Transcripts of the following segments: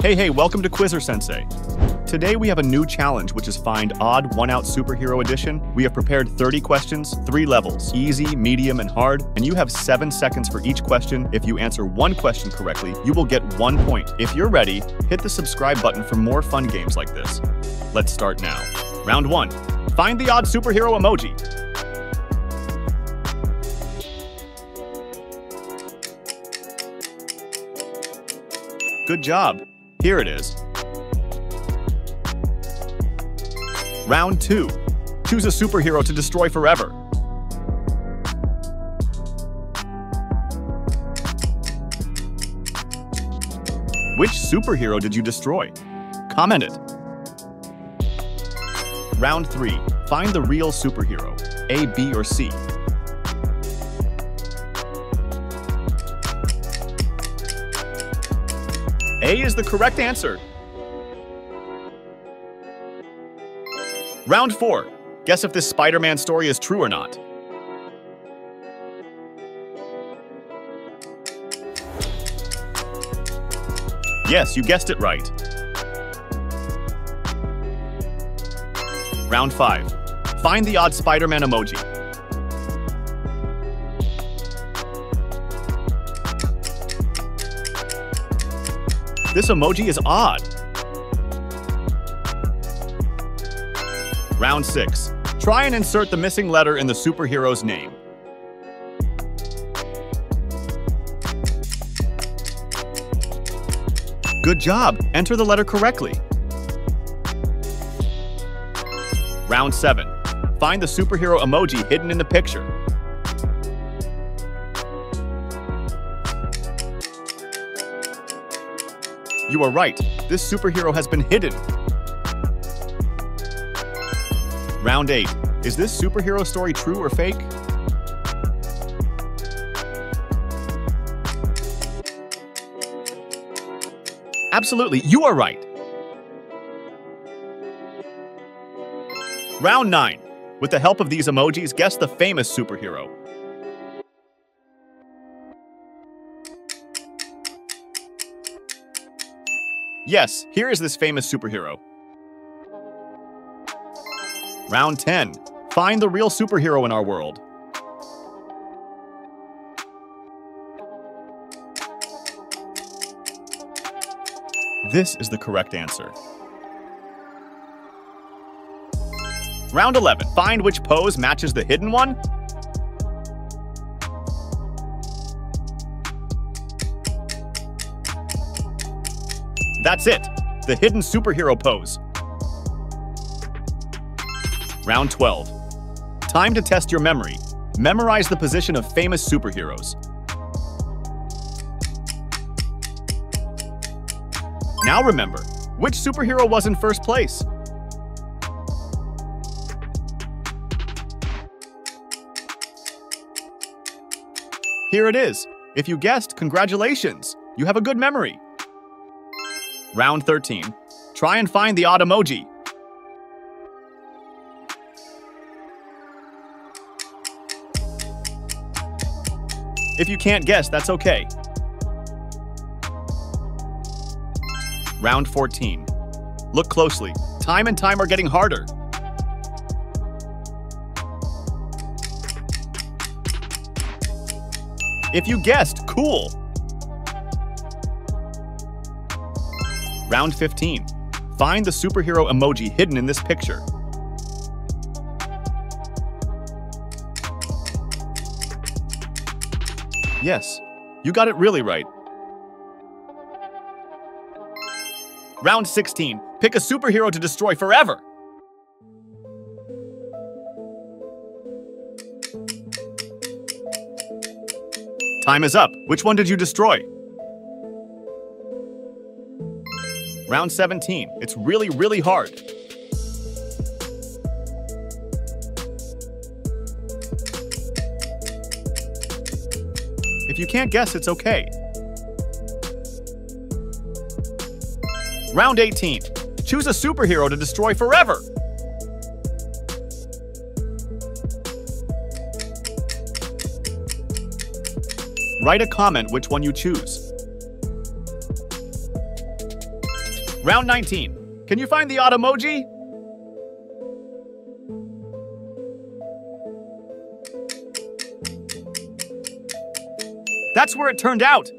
Hey, hey, welcome to Quizzer Sensei. Today we have a new challenge, which is Find Odd One Out Superhero Edition. We have prepared 30 questions, three levels easy, medium, and hard, and you have seven seconds for each question. If you answer one question correctly, you will get one point. If you're ready, hit the subscribe button for more fun games like this. Let's start now. Round one Find the odd superhero emoji. Good job. Here it is. Round 2. Choose a superhero to destroy forever. Which superhero did you destroy? Comment it. Round 3. Find the real superhero. A, B, or C. A is the correct answer. Round 4. Guess if this Spider-Man story is true or not. Yes, you guessed it right. Round 5. Find the odd Spider-Man emoji. This emoji is odd. Round 6. Try and insert the missing letter in the superhero's name. Good job! Enter the letter correctly. Round 7. Find the superhero emoji hidden in the picture. You are right. This superhero has been hidden. Round 8. Is this superhero story true or fake? Absolutely, you are right. Round 9. With the help of these emojis, guess the famous superhero. Yes, here is this famous superhero. Round 10. Find the real superhero in our world. This is the correct answer. Round 11. Find which pose matches the hidden one. That's it. The hidden superhero pose. Round 12. Time to test your memory. Memorize the position of famous superheroes. Now remember, which superhero was in first place? Here it is. If you guessed, congratulations! You have a good memory. Round 13. Try and find the odd emoji. If you can't guess, that's okay. Round 14. Look closely. Time and time are getting harder. If you guessed, cool. Round 15. Find the superhero emoji hidden in this picture. Yes, you got it really right. Round 16. Pick a superhero to destroy forever. Time is up. Which one did you destroy? Round 17. It's really, really hard. If you can't guess, it's okay. Round 18. Choose a superhero to destroy forever. Write a comment which one you choose. Round 19. Can you find the odd emoji? That's where it turned out.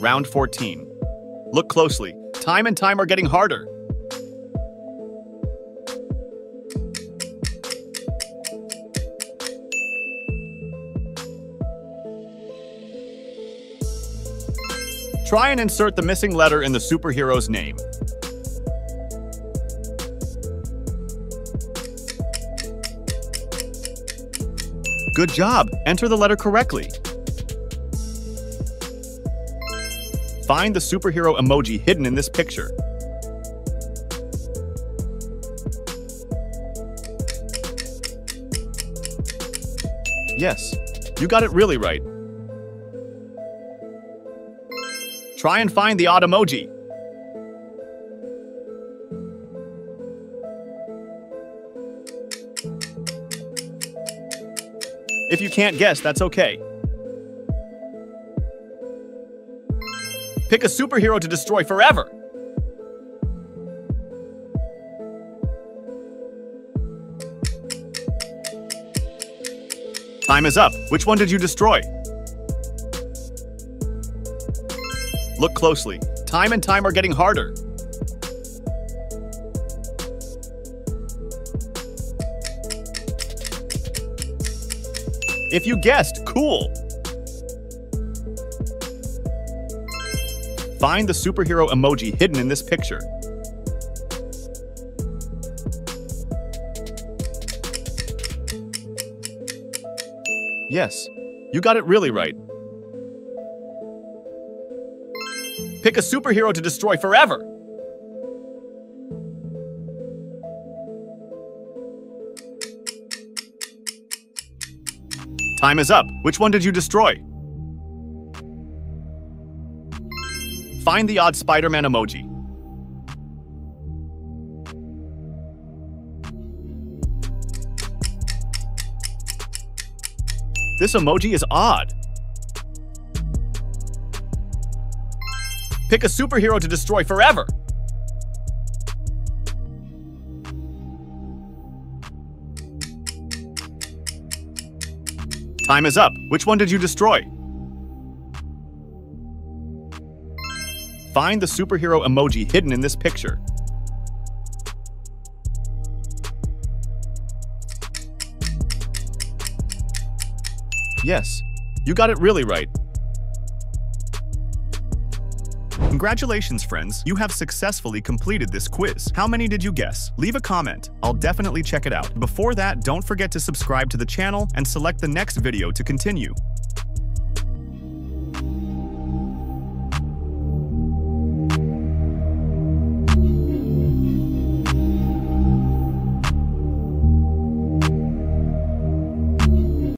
Round 14. Look closely. Time and time are getting harder. Try and insert the missing letter in the superhero's name. Good job! Enter the letter correctly. Find the superhero emoji hidden in this picture. Yes, you got it really right. Try and find the odd emoji. If you can't guess, that's okay. Pick a superhero to destroy forever. Time is up. Which one did you destroy? Look closely. Time and time are getting harder. If you guessed, cool! Find the superhero emoji hidden in this picture. Yes, you got it really right. Pick a superhero to destroy forever. Time is up. Which one did you destroy? Find the odd Spider-Man emoji. This emoji is odd. Pick a superhero to destroy forever. Time is up. Which one did you destroy? Find the superhero emoji hidden in this picture. Yes, you got it really right. Congratulations, friends. You have successfully completed this quiz. How many did you guess? Leave a comment. I'll definitely check it out. Before that, don't forget to subscribe to the channel and select the next video to continue.